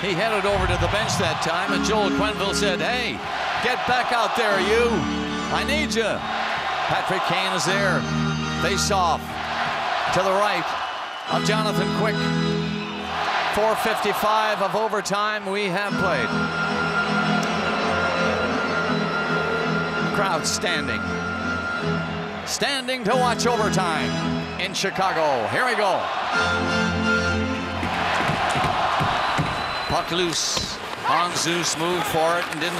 He headed over to the bench that time, and Joel Quenneville said, Hey, get back out there, you. I need you. Patrick Kane is there. Face off to the right of Jonathan Quick. 4.55 of overtime we have played. Crowd standing. Standing to watch overtime in Chicago. Here we go. Puck loose. Handzus moved for it and didn't